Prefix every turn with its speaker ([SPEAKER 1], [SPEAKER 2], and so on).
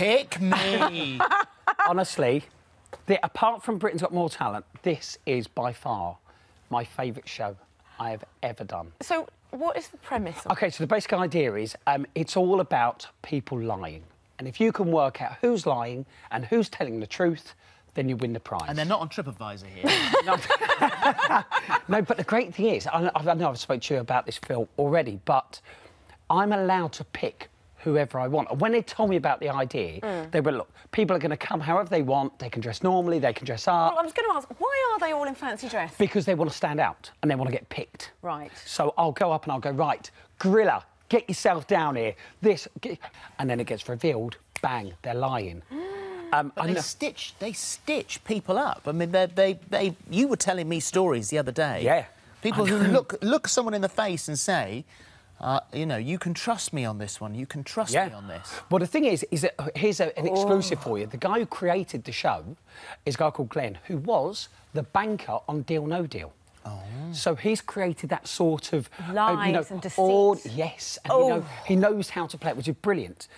[SPEAKER 1] Pick me.
[SPEAKER 2] Honestly, the, apart from Britain's Got More Talent, this is by far my favourite show I have ever done.
[SPEAKER 3] So, what is the premise? Of
[SPEAKER 2] Okay, so the basic idea is um, it's all about people lying. And if you can work out who's lying and who's telling the truth, then you win the prize.
[SPEAKER 1] and they're not on TripAdvisor here.
[SPEAKER 2] No, but the great thing is, I, I know I've spoke to you about this film already, but I'm allowed to pick whoever I want. And when they told me about the idea, they were, look, people are going to come however they want. They can dress normally, they can dress up,
[SPEAKER 3] Well, I was going to ask, why are they all in fancy dress?
[SPEAKER 2] because they want to stand out and they want to get picked.
[SPEAKER 3] Right.
[SPEAKER 2] So I'll go up and I'll go, right, gorilla, get yourself down here. This, and then it gets revealed, bang, they're lying. Um,
[SPEAKER 1] they stitch, they stitch people up. I mean, they, they, they. You were telling me stories the other day.
[SPEAKER 2] Yeah.
[SPEAKER 1] People who look look someone in the face and say, uh, you know, you can trust me on this one. You can trust me on this.
[SPEAKER 2] Well, the thing is, is that here's a, an exclusive for you. The guy who created the show is a guy called Glenn, who was the banker on Deal No Deal. Oh. So he's created that sort of uh, you know,
[SPEAKER 3] Lies and
[SPEAKER 2] ord-
[SPEAKER 3] deceit.
[SPEAKER 2] yes, and you know,
[SPEAKER 3] Oh.
[SPEAKER 2] he knows how to play it, which is brilliant.